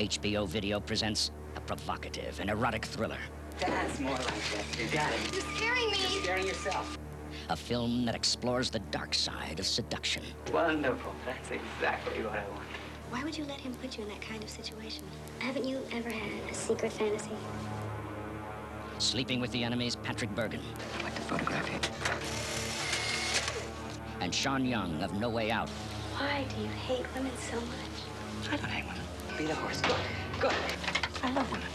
HBO Video presents a provocative and erotic thriller. That's more like it. You got it. You're scaring me. You're scaring yourself. A film that explores the dark side of seduction. Wonderful. That's exactly what I want. Why would you let him put you in that kind of situation? Haven't you ever had a secret fantasy? Sleeping with the Enemy's Patrick Bergin. I'd like to photograph you. And Sean Young of No Way Out. Why do you hate women so much? I don't hate women. Be the horse. Good. Good. I love women.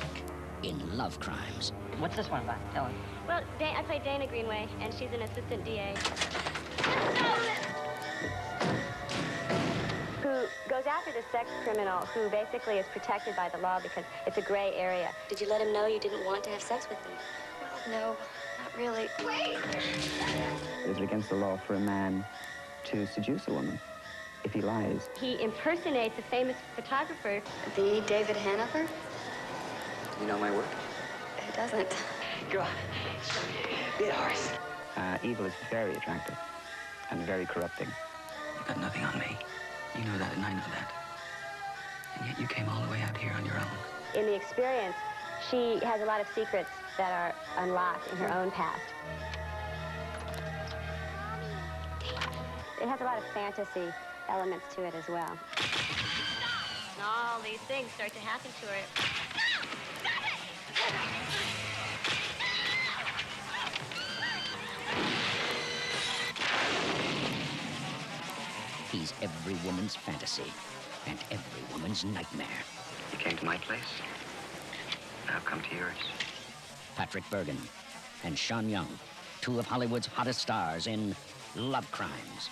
in Love Crimes. What's this one about? Tell him. Well, Da- I play Dana Greenway, and she's an assistant DA. Who goes after the sex criminal who basically is protected by the law because it's a gray area. Did you let him know you didn't want to have sex with him? No, not really. Wait! Is it against the law for a man to seduce a woman if he lies? He impersonates a famous photographer. The David Hanover? You know my work? Who doesn't? Go on. Be the horse. Uh, evil is very attractive and very corrupting. You've got nothing on me. You know that, and I know that. And yet you came all the way out here on your own. In the experience, she has a lot of secrets that are unlocked in her own past. It has a lot of fantasy elements to it as well. And all these things start to happen to her. He's every woman's fantasy and every woman's nightmare. You came to my place. Now come to yours. Patrick Bergin and Sean Young, two of Hollywood's hottest stars in Love Crimes.